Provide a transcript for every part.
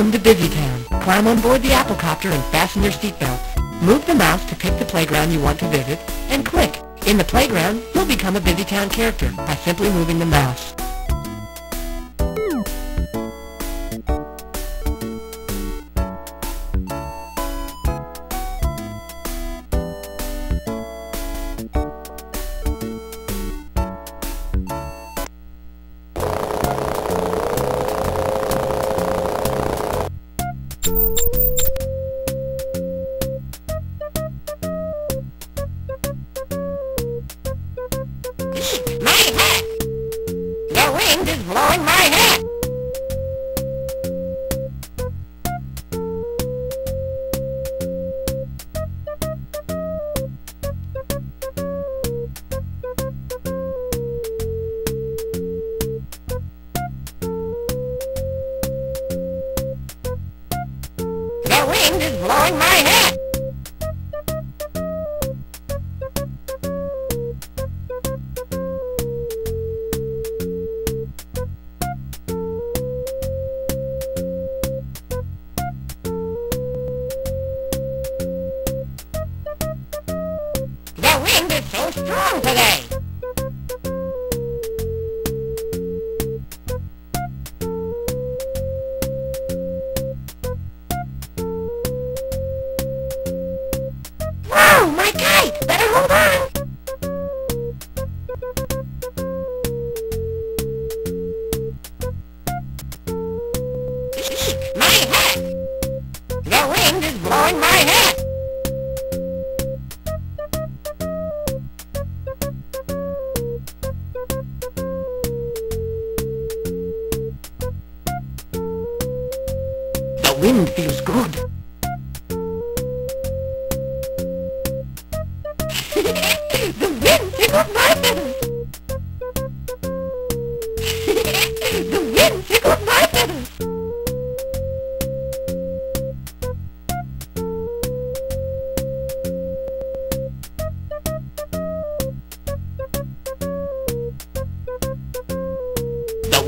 Welcome to Busytown. Climb on board the Applecopter and fasten your seatbelt. Move the mouse to pick the playground you want to visit, and click. In the playground, you'll become a Busytown character by simply moving the mouse.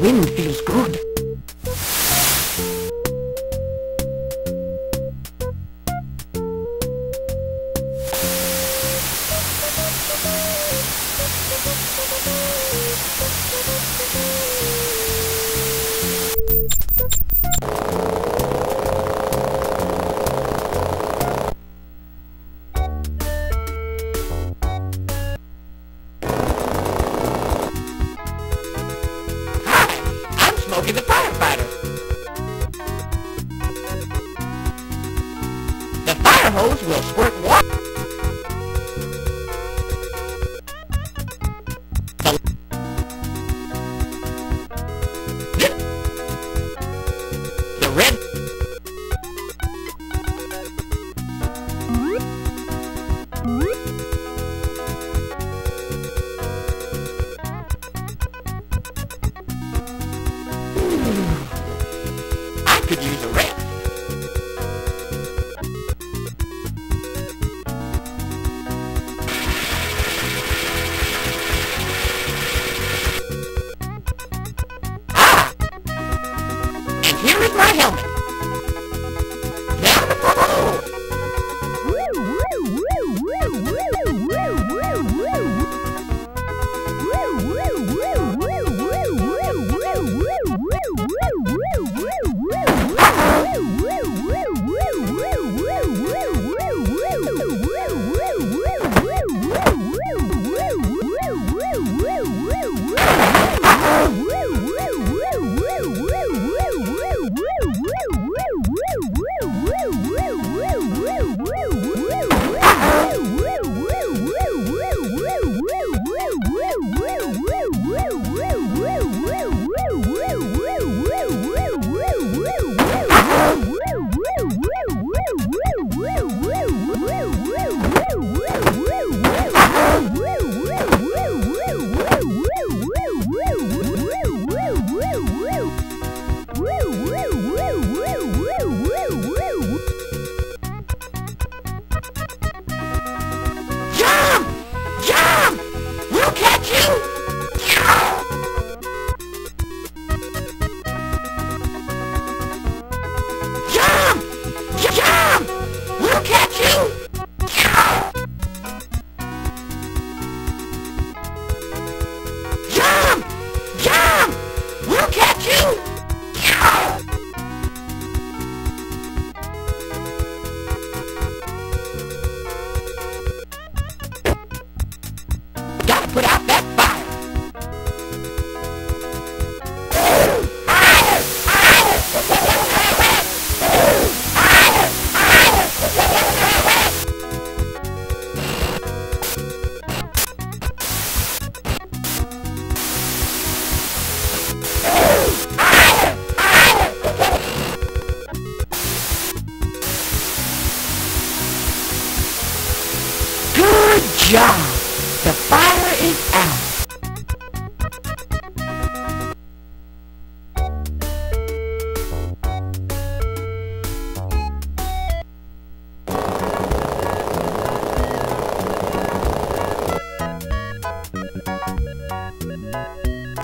Wind feels good. hose will squirt water.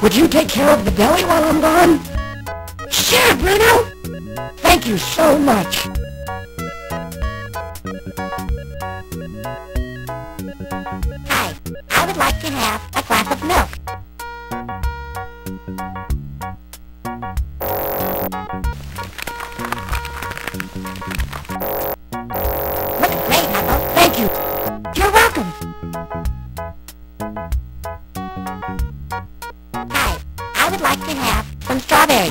Would you take care of the deli while I'm gone? Sure, Bruno. Thank you so much. I would like to have some strawberries.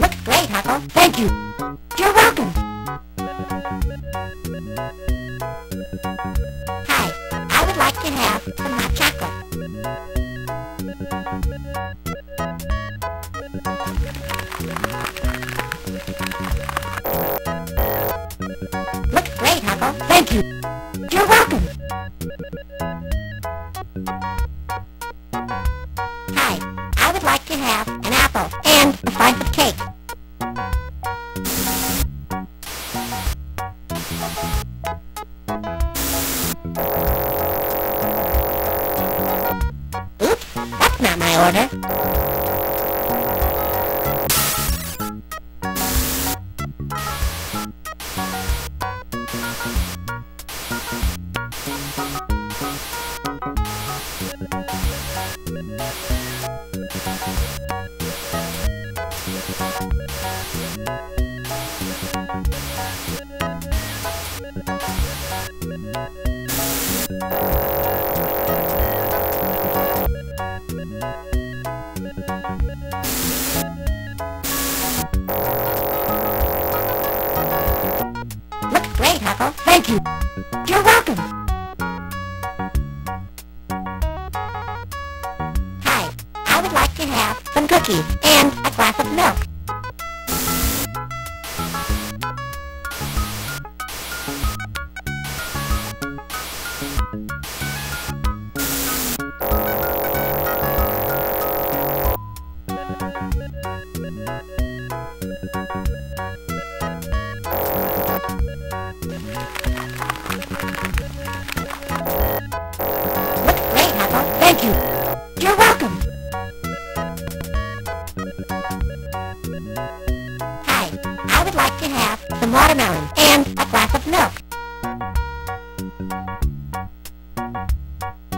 Looks great, Huckle. Thank you. You're welcome. Oops, that's not my order. Thank you. You're welcome. Hi, I would like to have some cookies and a glass of milk. Some watermelon and a glass of milk.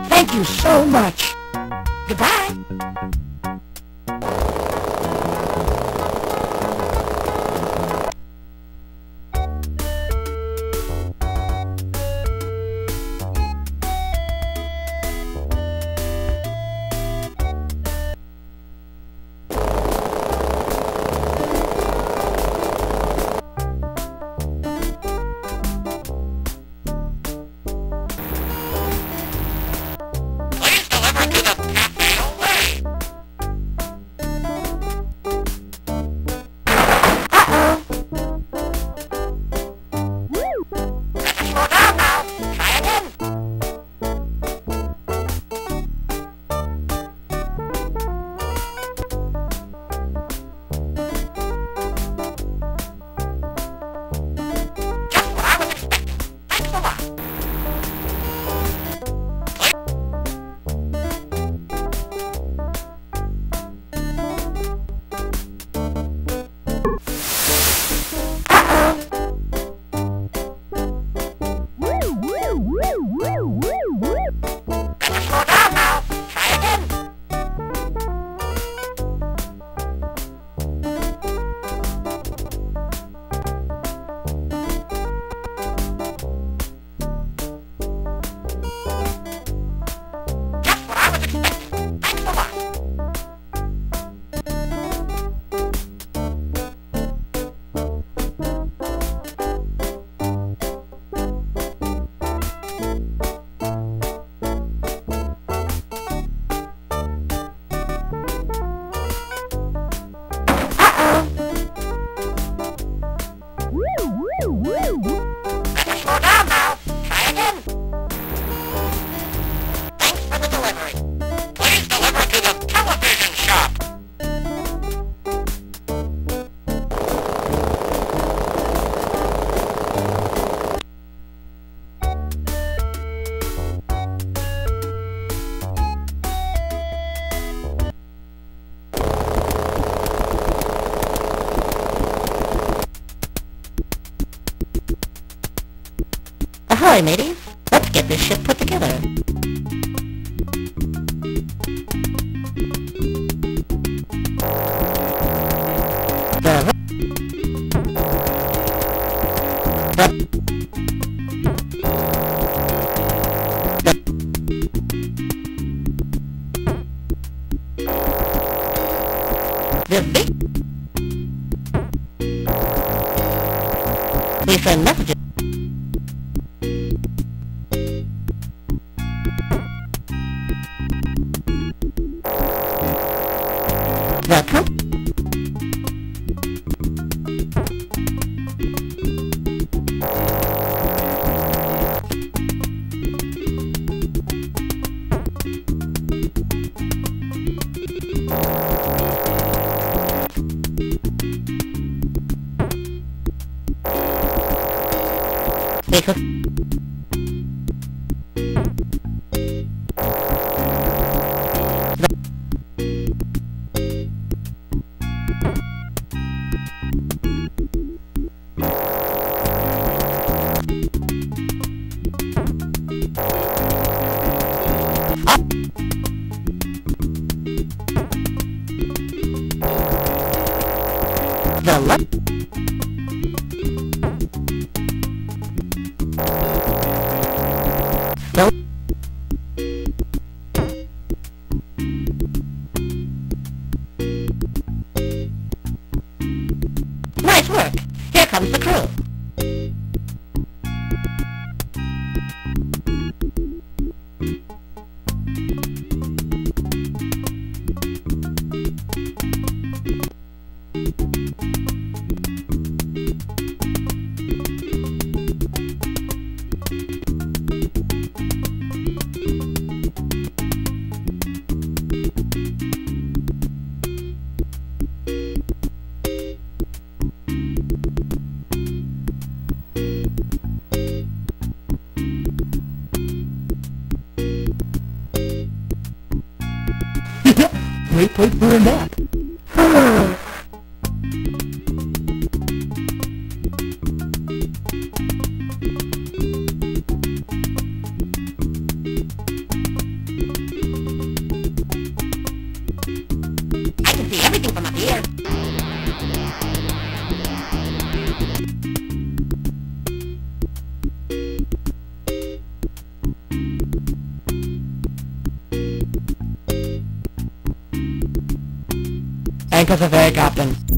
Thank you so much. Hey matey, let's get this ship put together. The The big... we send messages. plate for a that. Pacific happens.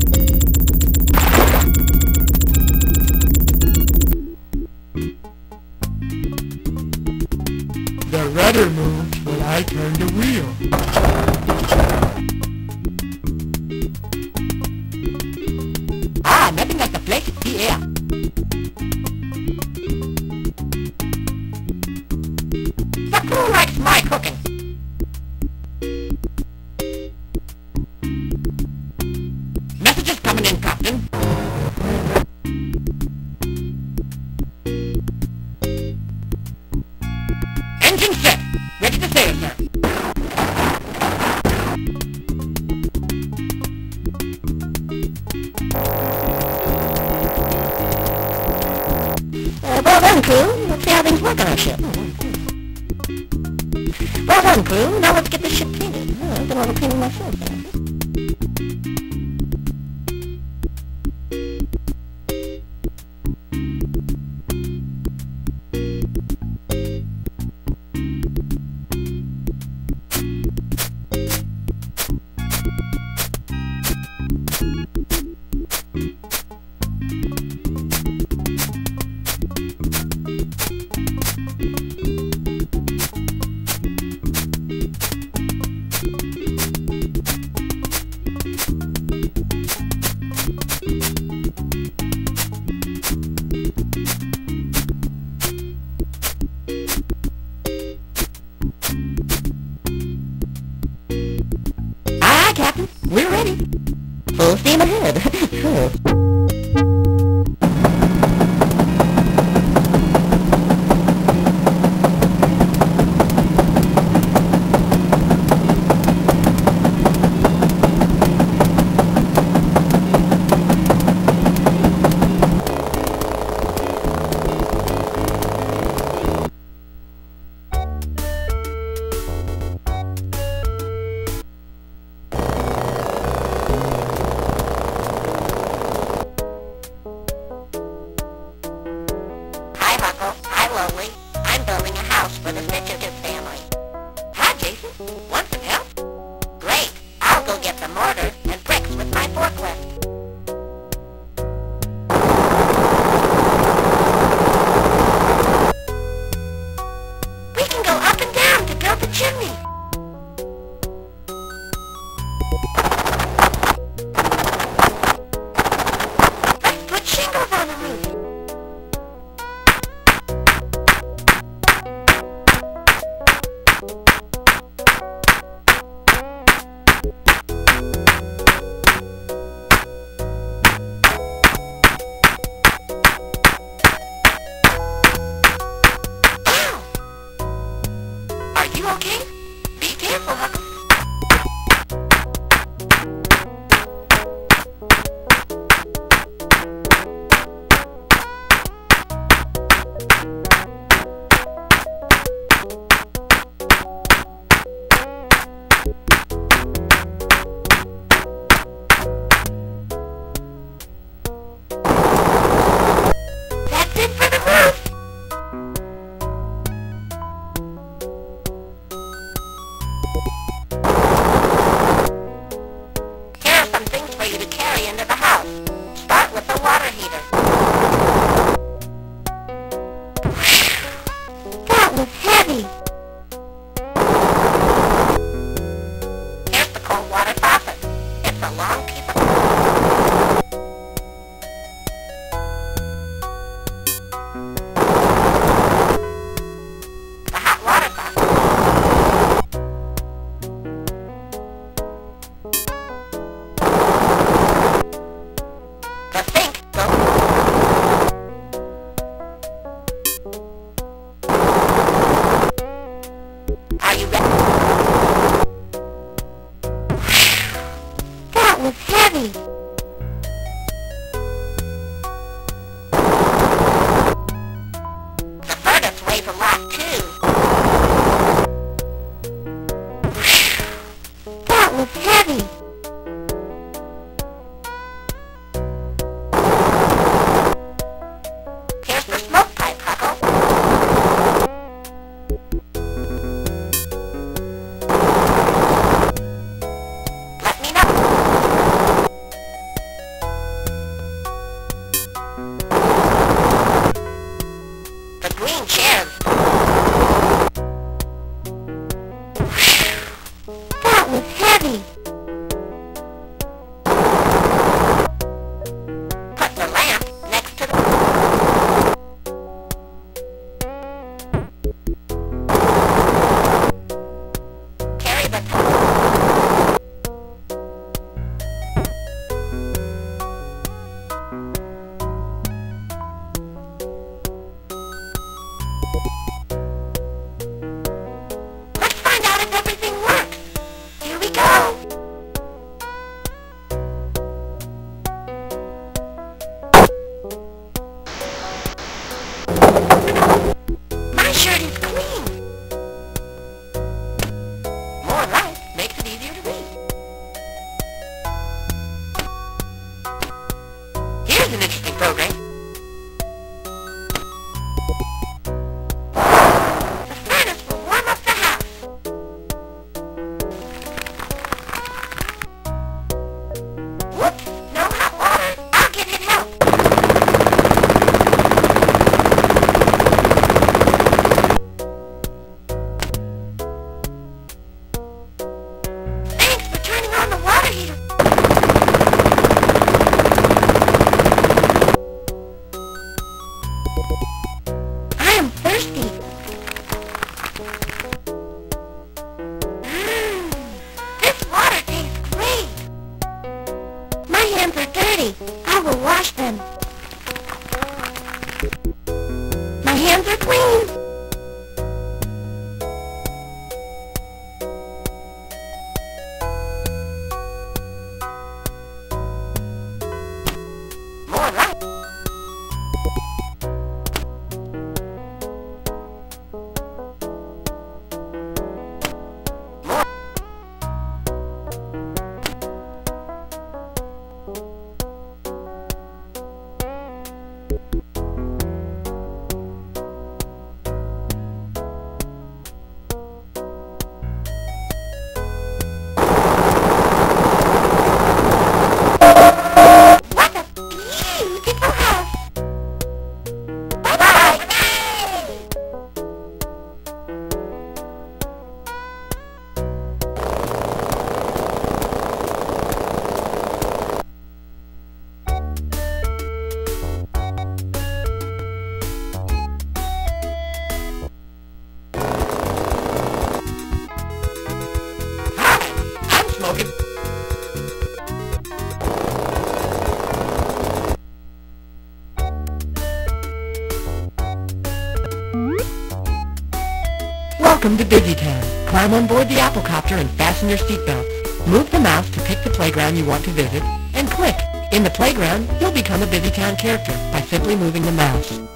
Welcome to Busytown. Climb on board the Applecopter and fasten your seatbelts. Move the mouse to pick the playground you want to visit, and click. In the playground, you'll become a Busytown character by simply moving the mouse.